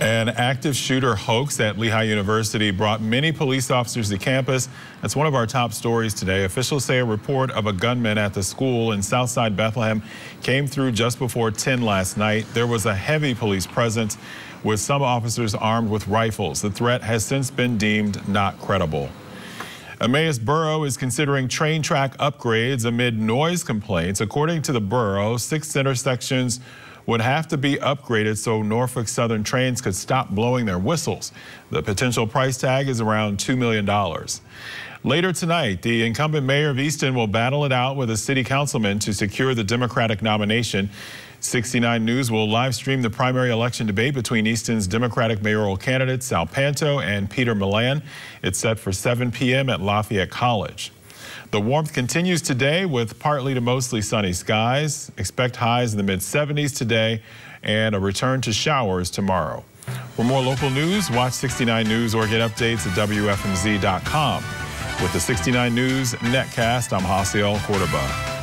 An active shooter hoax at Lehigh University brought many police officers to campus. That's one of our top stories today. Officials say a report of a gunman at the school in Southside Bethlehem came through just before 10 last night. There was a heavy police presence with some officers armed with rifles. The threat has since been deemed not credible. Emmaus Borough is considering train track upgrades amid noise complaints. According to the borough, six intersections would have to be upgraded so Norfolk Southern trains could stop blowing their whistles. The potential price tag is around $2 million. Later tonight, the incumbent mayor of Easton will battle it out with a city councilman to secure the Democratic nomination. 69 News will live stream the primary election debate between Easton's Democratic mayoral candidates Sal Panto and Peter Melan. It's set for 7 p.m. at Lafayette College. The warmth continues today with partly to mostly sunny skies. Expect highs in the mid 70s today and a return to showers tomorrow. For more local news, watch 69 News or get updates at WFMZ.com. With the 69 News Netcast, I'm Hasiel Cordoba.